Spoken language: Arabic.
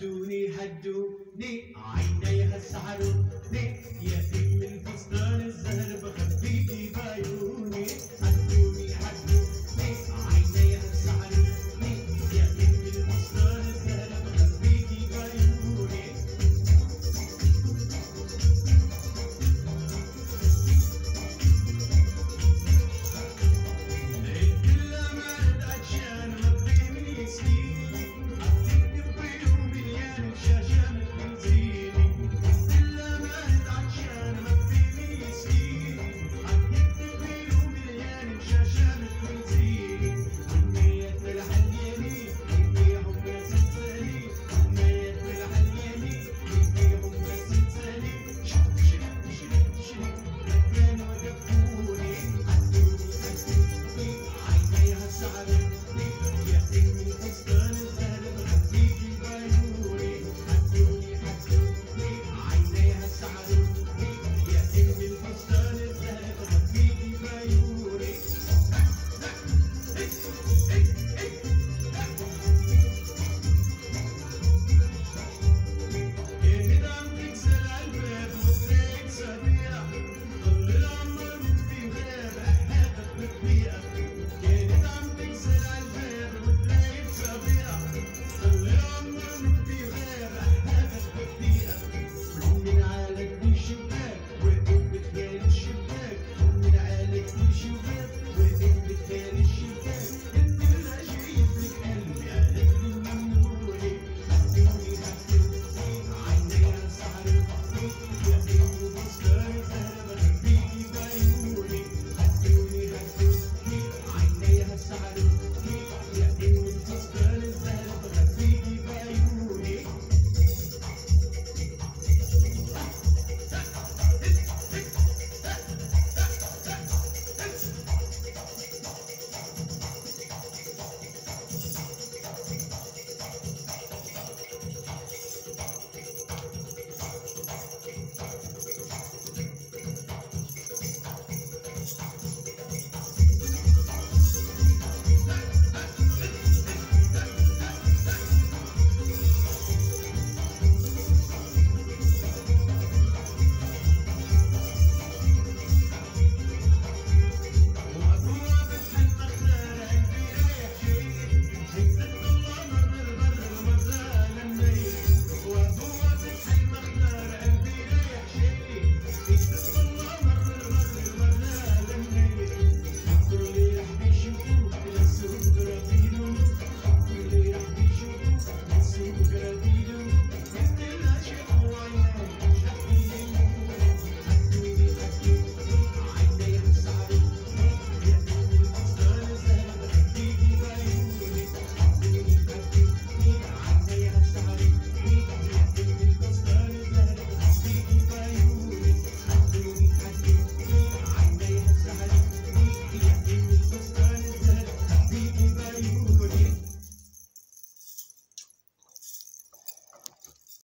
هدوني هدوني عينيها سحروني